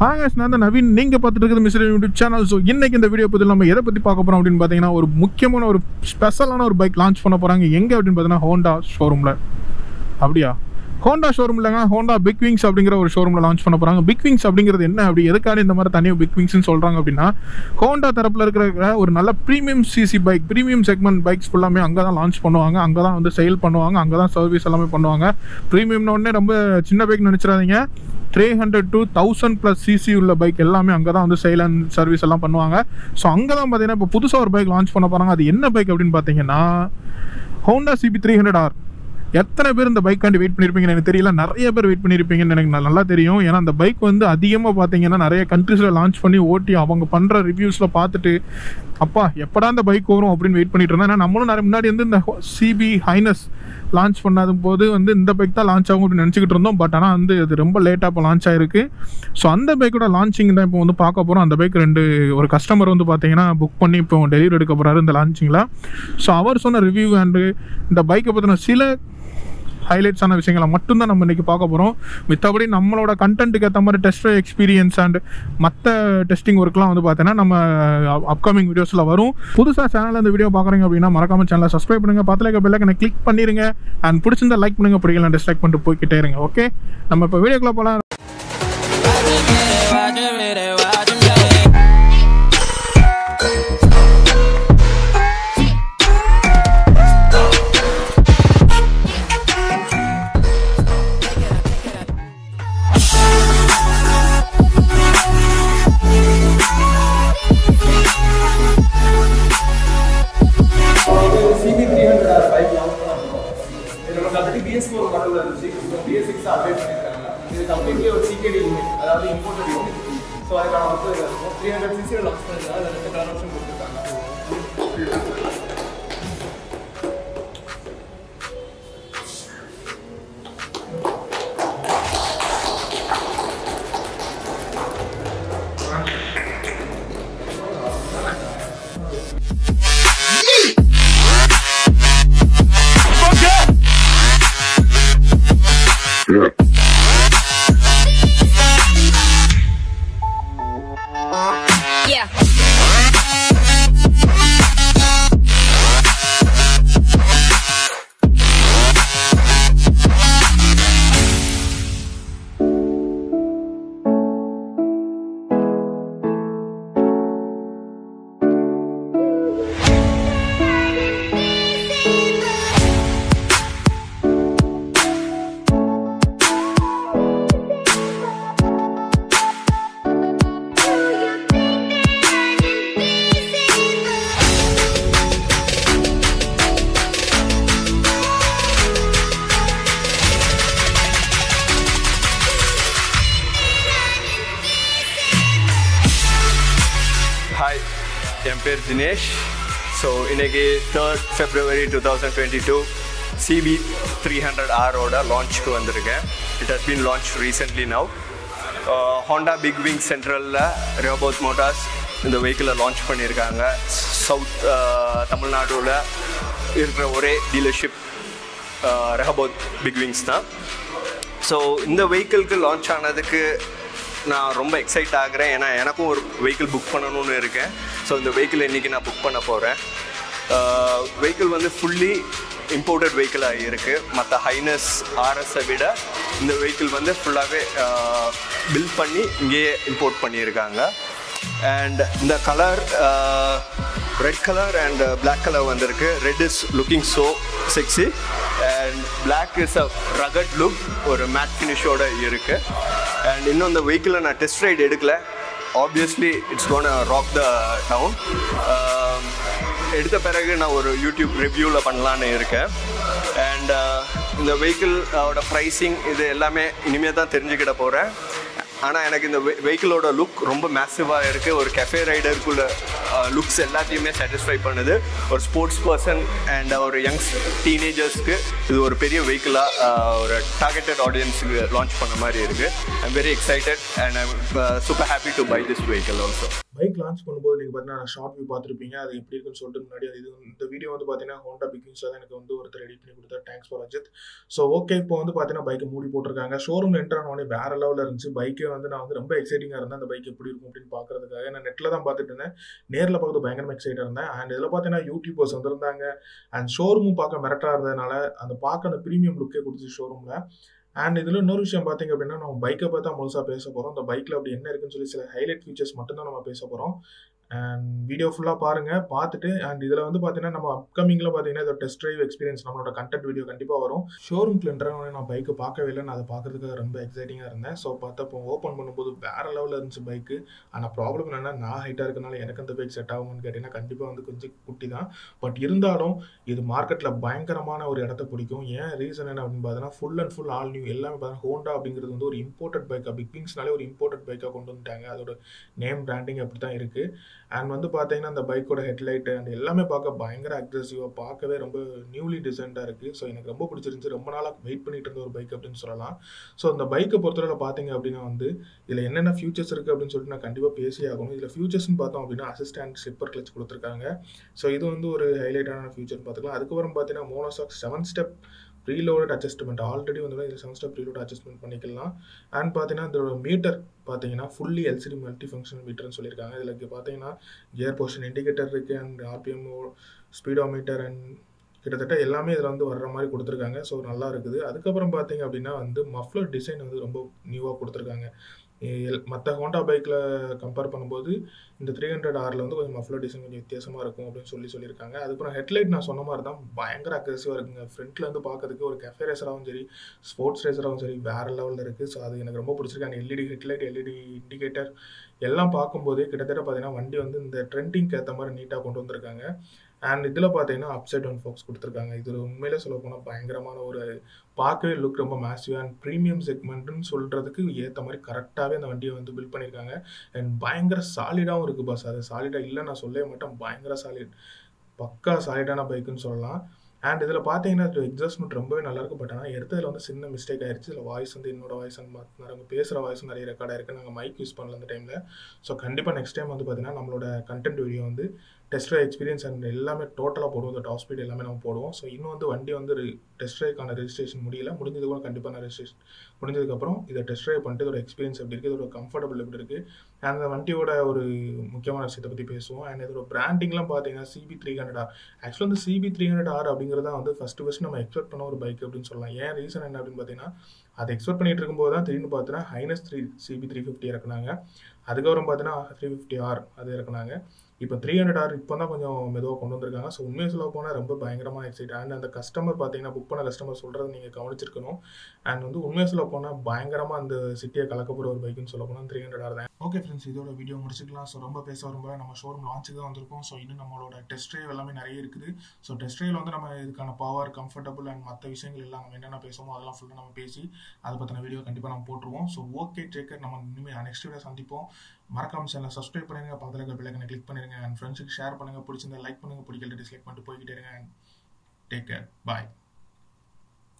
Hi நான் தான் நவீன். நீங்கள் பார்த்துட்டு இருக்கிறது மிஸ்டர் யூடியூப் சேனல் ஸோ இன்றைக்கி இந்த வீடியோ பற்றி நம்ம எதை பற்றி பார்க்க போகிறோம் அப்படின்னு பார்த்தீங்கன்னா ஒரு முக்கியமான ஒரு ஸ்பெஷலான ஒரு பைக் லான்ச் பண்ண போகிறாங்க எங்கே அப்படின்னு பார்த்தீங்கன்னா ஹோண்டா ஷோரூமில் அப்படியா? ஹோண்டா ஷோரூம் இல்லைங்க. ஹோண்டா பிக் விங்ஸ் அப்படிங்கிற ஒரு ஷோரூமில் லான்ச் பண்ண போகிறாங்க பிக் விங்ஸ் அப்படிங்கிறது என்ன? அப்படி எதுக்காக இந்த மாதிரி தனியாக பிக் விங்ஸ்னு சொல்கிறாங்க அப்படின்னா ஹோண்டா தரப்பில் இருக்கிற ஒரு நல்ல premium CC bike premium segment bikes ஃபுல்லாமே அங்கே தான் லான்ச் பண்ணுவாங்க. அங்கே தான் வந்து சேல் பண்ணுவாங்க. அங்கே தான் சர்வீஸ் எல்லாமே பண்ணுவாங்க. ப்ரீமியம்னு உடனே ரொம்ப சின்ன பைக் நினச்சிடாதீங்க. Three hundred to thousand plus CC உள்ள பைக் எல்லாமே அங்கே தான் வந்து சேல் அண்ட் சர்வீஸ் எல்லாம் பண்ணுவாங்க. ஸோ அங்கே தான் பார்த்தீங்கன்னா இப்போ புதுசாக ஒரு பைக் லான்ச் பண்ண போகிறாங்க அது என்ன பைக் அப்படின்னு பார்த்தீங்கன்னா Honda CB three hundred R எத்தனை பேர் இந்த பைக்காண்டி வெயிட் பண்ணியிருப்பீங்கன்னு எனக்கு தெரியல. நிறைய பேர் வெயிட் பண்ணியிருப்பீங்கன்னு எனக்கு நல்லா தெரியும். ஏன்னா அந்த பைக் வந்து அதிகமாக பார்த்தீங்கன்னா நிறைய கண்ட்ரீஸில் லான்ச் பண்ணி ஓட்டி அவங்க பண்ணுற ரிவ்யூஸில் பார்த்துட்டு அப்பா எப்படா இந்த பைக் வரும் அப்படின்னு வெயிட் பண்ணிட்டு இருந்தேன் ஏன்னா நம்மளும் நிறைய முன்னாடி வந்து இந்த சிபி ஹைனஸ் லான்ச் பண்ணாத போது வந்து இந்த பைக் தான் லான்ச் ஆகும் அப்படின்னு நினச்சிக்கிட்டு இருந்தோம். பட் ஆனால் வந்து அது ரொம்ப லேட்டாக இப்போ லான்ச் ஆயிருக்கு. ஸோ அந்த பைக்கோட லான்ச்சிங் தான் இப்போ வந்து பார்க்க போகிறோம் அந்த பைக் ரெண்டு ஒரு கஸ்டமர் வந்து பார்த்தீங்கன்னா புக் பண்ணி இப்போ டெலிவரி எடுக்க போகிறாரு இந்த லான்ச்சிங்கில் ஸோ அவர் சொன்ன ரிவ்யூ அண்டு இந்த பைக்கை பற்றின சில ஹைலைட்ஸான விஷயங்களை மட்டும்தான் நம்ம இன்றைக்கி பார்க்க போகிறோம் மித்தபடி நம்மளோட கண்டென்ட்டுக்கு ஏற்ற மாதிரி டெஸ்ட் எக்ஸ்பீரியன்ஸ் அண்ட் மற்ற டெஸ்டிங் ஒர்க்லாம் வந்து பார்த்தீங்கன்னா நம்ம அப்கமிங் வீடியோஸில் வரும். புதுசாக சேனலில் இந்த வீடியோ பார்க்குறீங்க அப்படின்னா மறக்காம சேனலை சப்ஸ்கிரைப் பண்ணுங்கள் பத்தில் பெல்லைக்கனை கிளிக் பண்ணிடுங்க அண்ட் பிடிச்சிருந்தா லைக் பண்ணுங்கள் பிடிக்கலாம் டிஸ்லைக் பண்ணிட்டு போய்கிட்டே இருங்க. ஓகே நம்ம இப்போ வீடியோக்குள்ளே போகலாம் பிஎஸ் ஃபோர் மாடலில் இருந்துச்சு இப்போ பிஎஸ் சிக்ஸ் அப்டேட் பண்ணியிருக்காங்க. இது கம்ப்ளீட்லி ஒரு சிகேடி யூனிட் அதாவது இம்போர்ட்டட் யூனிட் ஸோ அதுக்கான வந்து த்ரீ ஹண்ட்ரட் சிசியில் லான்ச் பண்ணிருக்காங்க அதில் ரெண்டு கலர் ஆப்ஷன் தினேஷ் ஸோ இன்றைக்கி third February two thousand twenty two CB three hundred ஆரோட லான்ச்சுக்கு வந்திருக்கேன். It has been launch recently now Honda big wing சென்ட்ரலில் robot Motors இந்த வெஹிக்கிளை லான்ச் பண்ணியிருக்காங்க. சவுத் uh, தமிழ்நாடுல இருக்கிற ஒரே டீலர்ஷிப் ரெஹபோத் பிக் விங்ஸ் தான். ஸோ இந்த வெஹிக்கிளுக்கு லான்ச் ஆனதுக்கு நான் ரொம்ப எக்ஸைட் ஆகுறேன். ஏன்னா எனக்கும் ஒரு வெஹிக்கிள் புக் பண்ணணும்னு இருக்கேன். ஸோ இந்த வெஹிக்கிள் இன்றைக்கி நான் புக் பண்ண போகிறேன் வெஹிக்கிள் வந்து ஃபுல்லி இம்போர்ட்டட் வெஹிக்கிளாக இருக்குது மற்ற ஹைனஸ் ஆர்எஸை விட இந்த வெஹிக்கிள் வந்து ஃபுல்லாகவே பில்ட் பண்ணி இங்கேயே இம்போர்ட் பண்ணியிருக்காங்க. அண்ட் இந்த colour red colour and black colour வந்திருக்கு. Red is looking so sexy and black is a rugged look ஒரு மேட் ஃபினிஷோடு இருக்குது அண்ட் இன்னும் அந்த வெஹிக்கிளை நான் டெஸ்ட் ரைட் எடுக்கலை. Obviously it's gonna rock the town எடுத்த பிறகு நான் ஒரு யூடியூப் ரிவ்யூவில் பண்ணலான்னு இருக்கேன். அண்ட் uh, இந்த வெஹிக்கிளோட ப்ரைஸிங் இது எல்லாமே இனிமேல் தான் தெரிஞ்சுக்கிட போகிறேன் ஆனால் எனக்கு இந்த வெஹிக்கிளோட லுக் ரொம்ப மேசிவாக இருக்குது ஒரு கெஃபே ரைடருக்குள்ள லுக்ஸ் எல்லாத்தையுமே சாட்டிஸ்ஃபை பண்ணுது. ஒரு ஸ்போர்ட்ஸ் பர்சன் அண்ட் ஒரு யங்ஸ் டீனேஜர்ஸ்க்கு இது ஒரு பெரிய வெஹிக்கிளாக ஒரு டார்கெட்டட் ஆடியன்ஸுக்கு லான்ச் பண்ண மாதிரி இருக்குது I'm very excited and I'm super happy to buy this vehicle also bike launch பண்ணும்போது நீங்கள் பார்த்தீங்கன்னா ஷார்ட் வியூ பார்த்துருப்பீங்க. அது எப்படி இருக்குன்னு சொல்லிட்டு முன்னாடி அது இது இந்த வீடியோ வந்து பார்த்தீங்கன்னா ஹோண்டா பிக்கிங்ஸில் தான் எனக்கு வந்து ஒருத்தர் ரெடி பண்ணி கொடுத்தாரு. Thanks for Ajith so okay இப்போ வந்து பார்த்தீங்கன்னா பைக்கை மூடி போட்டிருக்காங்க. ஷோரூம் என்ட்ரு வேற லெவலில் இருந்துச்சு. பைக்கே வந்து நான் வந்து ரொம்ப எக்ஸைட்டிங்காக இருந்தேன். அந்த பைக் எப்படி இருக்கும் அப்படின்னு பார்க்கறதுக்காக நான் நெட்டில் தான் பார்த்துட்டு இருந்தேன். நேரில் பார்த்து பயங்கரமாக எக்ஸைட்டாக இருந்தேன். அண்ட் இதில் பார்த்தீங்கன்னா யூடியூபர்ஸ் வந்திருந்தாங்க. அண்ட் ஷோரூமும் பார்க்க மிரட்டா இருந்ததுனால அந்த பார்க்க அந்த ப்ரீமியம் லுக்கே கொடுத்துச்சு ஷோரூமில் அண்ட் இதில் இன்னொரு விஷயம் பார்த்தீங்க அப்படின்னா நம்ம பைக்கை பார்த்தா முழுசாக பேச போகிறோம் அந்த பைக்கில் அப்படி என்ன இருக்குன்னு சொல்லி சில ஹைலைட் ஃபீச்சர்ஸ் மட்டும்தான் நம்ம பேச போகிறோம் அண்ட் வீடியோ ஃபுல்லாக பாருங்கள் பார்த்துட்டு அண்ட் இதில் வந்து பார்த்தீங்கன்னா நம்ம அப்கமிங்கில் பார்த்தீங்கன்னா இதோட டெஸ்ட் ட்ரைவ் எக்ஸ்பீரியன்ஸ் நம்மளோட கண்டென்ட் வீடியோ கண்டிப்பாக வரும். ஷோரூம் என்ட்ரானே நான் பைக்கை பார்க்கவே இல்லை. நான் அதை பார்க்குறதுக்கு ரொம்ப எக்ஸைட்டிங்காக இருந்தேன். ஸோ பார்த்தப்போ ஓப்பன் பண்ணும்போது வேறு லெவலில் இருந்துச்சு பைக்கு ஆனால் ப்ராப்ளம் என்னென்னா நான் ஹைட்டாக இருக்கனால எனக்கு அந்த பைக் செட் ஆகும்னு கேட்டிங்கன்னா கண்டிப்பாக வந்து கொஞ்சம் குட்டி தான். பட் இருந்தாலும் இது மார்க்கெட்டில் பயங்கரமான ஒரு இடத்த பிடிக்கும். ஏன் ரீசன் என்ன அப்படின்னு பார்த்தீங்கன்னா full and full all new எல்லாமே பார்த்தீங்கன்னா ஹோண்டா அப்படிங்கிறது வந்து ஒரு இம்போர்ட்டட் பைக்காக பிக் பிங்ஸ்னாலே ஒரு இம்போர்ட்டட் பைக்காக கொண்டு வந்துட்டாங்க. அதோட நேம் பிராண்டிங் அப்படி தான் இருக்குது அண்ட் வந்து பார்த்தீங்கன்னா அந்த பைக்கோட ஹெட்லைட் அண்ட் எல்லாமே பார்க்க பயங்கர அக்ரெசிவாக பார்க்கவே ரொம்ப நியூலி டிசைன்டாக இருக்குது ஸோ எனக்கு ரொம்ப பிடிச்சிருந்துச்சு. ரொம்ப நாளாக வெயிட் பண்ணிட்டு இருந்த ஒரு பைக் அப்படின்னு சொல்லலாம். ஸோ அந்த பைக்கை பொறுத்தவரை பார்த்தீங்க அப்படின்னா வந்து இதில் என்னென்ன ஃபியூச்சர்ஸ் இருக்குது அப்படின்னு சொல்லிட்டு நான் கண்டிப்பாக பேசி ஆகணும். இதில் ஃபியூச்சர்ஸ்னு பார்த்தோம் அப்படின்னா அசிஸ்டன்ட் ஸ்லிப்பர் கிளச் கொடுத்துருக்காங்க. ஸோ இது வந்து ஒரு ஹைலைட்டான ஃபியூச்சர் பார்த்துக்கலாம். அதுக்கப்புறம் பார்த்தீங்கன்னா monoshock seven step preloaded adjustment already வந்து இந்த செமஸ்டர் ப்ரீலோட் அட்ஜஸ்ட்மெண்ட் பண்ணிக்கலாம். அண்ட் பார்த்தீங்கன்னா இதோட மீட்டர் பார்த்தீங்கன்னா ஃபுல்லி எல்சிடி மல்டி ஃபங்க்ஷன் மீட்டர்னு சொல்லியிருக்காங்க. இதில் பார்த்தீங்கன்னா கியர் போர்ஷன் இண்டிகேட்டர் இருக்குது அண்ட் ஆர்பிஎம் ஸ்பீடோமீட்டர் அண்ட் கிட்டத்தட்ட எல்லாமே இதில் வந்து வர்ற மாதிரி கொடுத்துருக்காங்க. ஸோ நல்லா இருக்குது. அதுக்கப்புறம் பார்த்தீங்க அப்படின்னா வந்து மஃப்ளர் டிசைன் வந்து ரொம்ப நியூவாக கொடுத்துருக்காங்க. மற்ற ஹோண்டா பைக்கில் கம்பேர் பண்ணும்போது இந்த த்ரீ ஹண்ட்ரட் ஆரில் வந்து கொஞ்சம் மஃப்ளர் டிசைன் கொஞ்சம் வித்தியாசமாக இருக்கும் அப்படின்னு சொல்லி சொல்லியிருக்காங்க. அதுக்கப்புறம் ஹெட்லைட் நான் சொன்ன மாதிரி தான் பயங்கர அக்ரெசிவாக இருக்குங்க. ஃப்ரண்ட்லேருந்து பார்க்கறதுக்கு ஒரு கெஃபே ரேசராகவும் சரி ஸ்போர்ட்ஸ் ரேசராகவும் சரி வேறு லெவலில் இருக்குது ஸோ அது எனக்கு ரொம்ப பிடிச்சிருக்கு. அந்த எல்இடி ஹெட்லைட் எல்இடி இண்டிகேட்டர் எல்லாம் பார்க்கும்போதே கிட்டத்தட்ட பார்த்தீங்கன்னா வண்டி வந்து இந்த ட்ரெண்டிங்க்கு ஏற்ற மாதிரி நீட்டாக கொண்டு வந்திருக்காங்க. அண்ட் இதில் பார்த்தீங்கன்னா அப்சைட் டவுன் ஃபோக்ஸ் கொடுத்துருக்காங்க. இது உண்மையிலே சொல்ல போனால் பயங்கரமான ஒரு பார்க்கவே லுக் ரொம்ப மேசிவ் அண்ட் ப்ரீமியம் செக்மெண்ட்னு சொல்கிறதுக்கு ஏற்ற மாதிரி கரெக்டாகவே அந்த வண்டியை வந்து பில்ட் பண்ணியிருக்காங்க அண்ட் பயங்கர சாலிடாகவும் இருக்குது பஸ் அது சாலிடாக இல்லை நான் சொல்லவே மாட்டேன். பயங்கர சாலிட் பக்கா சாலிடான பைக்குன்னு சொல்லலாம். அண்ட் இதில் பார்த்தீங்கன்னா எக்ஸாஸ்ட்மெண்ட் ரொம்பவே நல்லாயிருக்கும் பட் ஆனால் எடுத்ததில் வந்து சின்ன மிஸ்டேக் ஆயிடுச்சு இதில் வாய்ஸ் வந்து என்னோட வாய்ஸ் வந்து மாற்றினார் அவங்க பேசுகிற வாய்ஸ் நிறைய ரெக்கார்டாக இருக்குது நாங்கள் மைக் யூஸ் பண்ணல அந்த டைமில் ஸோ கண்டிப்பாக நெக்ஸ்ட் டைம் வந்து பார்த்தீங்கன்னா நம்மளோட கண்டென்ட் வீடியோ வந்து டெஸ்ட் ட்ரைவ் எக்ஸ்பீரியன்ஸ் அண்ட் எல்லாமே டோட்டலாக போடுவோம். டாப் ஸ்பீட் எல்லாமே நம்ம போடுவோம். ஸோ இன்னும் வந்து வண்டி வந்து டெஸ்ட் ட்ரைவ்க்கான ரெஜிஸ்ட்ரேஷன் முடியல. முடிஞ்சது கூட கண்டிப்பாக நான் ரெஜிஸ்ட்ரேஷன் முடிஞ்சதுக்கப்புறம் இதை டெஸ்ட் ட்ரைவ் பண்ணிட்டு இதோட எக்ஸ்பீரியன்ஸ் எப்படி இருக்குது இதோட கம்ஃபர்டபுள் எப்படி இருக்குது அந்த வண்டியோட ஒரு முக்கியமான விஷயத்தை பற்றி பேசுவோம். அண்ட் இதோட பிராண்டிங்லாம் பார்த்தீங்கன்னா சிபி த்ரீ ஹண்ட்ரட் ஆர் ஆக்சுவலாக வந்து சிபி த்ரீ ஹண்ட்ரட் ஆர் அப்படிங்கிறத வந்து ஃபஸ்ட்டு ஃபஸ்ட் நம்ம எக்ஸ்பெக்ட் பண்ண ஒரு பைக் அப்படின்னு சொல்லலாம். ஏன் ரீசன் என்ன அப்படின்னு பார்த்தீங்கன்னா அதை எக்ஸ்பெக்ட் பண்ணிட்டு இருக்கும்போது தான் திடீர்னு பார்த்தீங்கன்னா Highness three CB three fifty இறக்குனாங்க. அதுக்கப்புறம் பார்த்தீங்கன்னா த்ரீ ஃபிஃப்டி ஆர் அது இறக்குனாங்க. இப்போ த்ரீ ஹண்ட்ரட் ஆர் இப்போ தான் கொஞ்சம் மெதுவாக கொண்டு வந்திருக்காங்க. ஸோ உண்மையை சொல்ல போனால் ரொம்ப பயங்கரமாக எக்ஸைட் அண்ட் அந்த கஸ்டமர் பார்த்தீங்கன்னா புக் பண்ண கஸ்டமர் சொல்கிறத நீங்கள் கவனிச்சிருக்கணும். அண்ட் வந்து உண்மையை சொல்ல போனால் பயங்கரமாக அந்த சிட்டியை கலக்க போகிற ஒரு பைக்குன்னு சொல்ல போனால் த்ரீ ஹண்ட்ரட் ஆர் தான். ஓகே ஃப்ரெண்ட்ஸ் இதோட வீடியோ முடிச்சுக்கலாம். ஸோ ரொம்ப பேச வரும்போது நம்ம ஷோரூம் லான்ச்சுக்கு தான் வந்திருக்கோம். ஸோ இன்னும் நம்மளோட டெஸ்ட் ட்ரைவ் எல்லாமே நிறைய இருக்குது. ஸோ டெஸ்ட் ட்ரைவில் வந்து நம்ம இதுக்கான பவர் கம்ஃபர்டபுள் அண்ட் மற்ற விஷயங்கள் எல்லாம் நம்ம என்னென்ன பேசுவோமோ அதெல்லாம் ஃபுல்லாக நம்ம பேசி அதை பற்றின வீடியோ கண்டிப்பாக நம்ம போட்டுருவோம். ஸோ ஓகே டேக்கர் நம்ம இனிமேல் நெக்ஸ்ட் வீடியோ சந்திப்போம். மறக்காம சேனல் சப்ஸ்கிரைப் பண்ணுங்க பக்கத்தில் இருக்க பிள்ளைங்க கிளிக் பண்ணிருங்க அண்ட் ஃப்ரெண்ட்ஸுக்கு ஷேர் பண்ணுங்க. பிடிச்சிருந்தா லைக் பண்ணுங்க பிடிக்கல டிஸ்லைக் பண்ணிட்டு போய்கிட்டே இருங்க டேக் கேர் பாய்